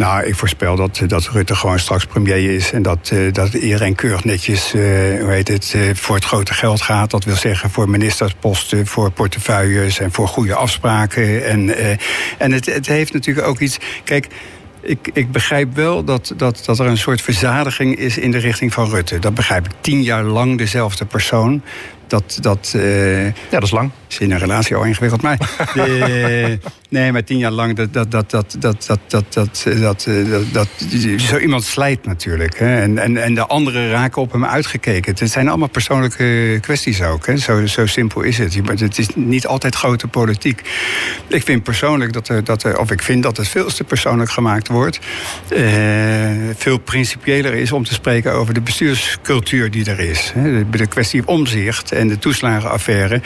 Nou, ik voorspel dat, dat Rutte gewoon straks premier is. En dat, uh, dat iedereen keurig netjes uh, hoe heet het, voor het grote geld gaat. Dat wil zeggen voor ministersposten, voor portefeuilles en voor goede afspraken. En, en het, het heeft natuurlijk ook iets. Kijk. Ik, ik, begrijp wel dat, dat, dat er een soort verzadiging is in de richting van Rutte. Dat begrijp ik. Tien jaar lang dezelfde persoon. Dat, dat, uh, ja, dat is lang. Is in een relatie al ingewikkeld. Maar, de, nee, maar tien jaar lang, dat, dat, dat, dat, dat, dat, dat, dat, dat, zo iemand slijt natuurlijk. Hè. En, en, en de anderen raken op hem uitgekeken. Het zijn allemaal persoonlijke kwesties ook. Hè. Zo, zo simpel is het. Het is niet altijd grote politiek. Ik vind persoonlijk dat er, dat er of ik vind dat het veel te persoonlijk gemaakt wordt. Uh, veel principiëler is om te spreken over de bestuurscultuur die er is. Hè. De kwestie omzicht en de toeslagenaffaire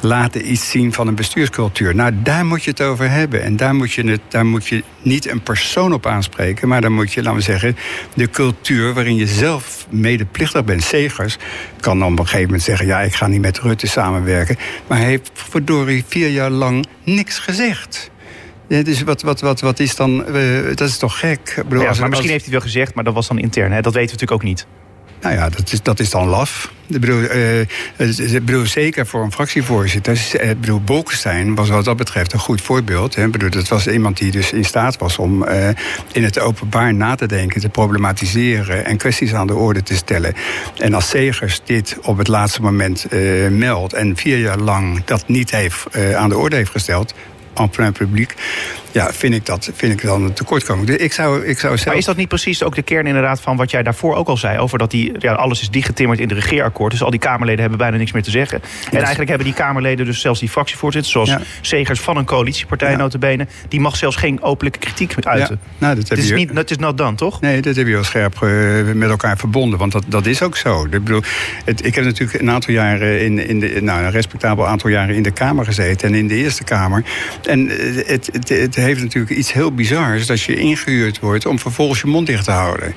laten iets zien van een bestuurscultuur. Nou, daar moet je het over hebben. En daar moet je, het, daar moet je niet een persoon op aanspreken, maar dan moet je, laten we zeggen, de cultuur waarin je zelf medeplichtig bent. Segers kan dan op een gegeven moment zeggen: ja, ik ga niet met Rutte samenwerken. Maar hij heeft verdorie vier jaar lang niks gezegd. Ja, dus wat, wat, wat, wat is dan. Uh, dat is toch gek? Ik bedoel, ja, maar misschien heeft hij wel gezegd, maar dat was dan intern. Hè? Dat weten we natuurlijk ook niet. Nou ja, dat is, dat is dan laf. Ik bedoel, bedoel, zeker voor een fractievoorzitter. Ik bedoel, Bolkestein was wat dat betreft een goed voorbeeld. Hè. Ik bedoel, dat was iemand die dus in staat was om uh, in het openbaar na te denken, te problematiseren en kwesties aan de orde te stellen. En als Segers dit op het laatste moment uh, meldt en vier jaar lang dat niet heeft, aan de orde heeft gesteld, en plein publiek ja, vind ik, dat, vind ik dan een tekortkoming. Dus ik zou, ik zou zelf... Maar is dat niet precies ook de kern inderdaad van wat jij daarvoor ook al zei... over dat die, ja, alles is dichtgetimmerd in de regeerakkoord... dus al die Kamerleden hebben bijna niks meer te zeggen. En eigenlijk hebben die Kamerleden, dus zelfs die fractievoorzitter... zoals ja. Segers van een coalitiepartij ja. notabene... die mag zelfs geen openlijke kritiek uiten. Ja. Nou, dat heb het, is je... niet, het is not dan, toch? Nee, dat heb je wel scherp uh, met elkaar verbonden. Want dat, dat is ook zo. Ik, bedoel, het, ik heb natuurlijk een aantal jaren... In, in de, nou, een respectabel aantal jaren in de Kamer gezeten... en in de Eerste Kamer. En het, het, het heeft natuurlijk iets heel bizars dat je ingehuurd wordt om vervolgens je mond dicht te houden.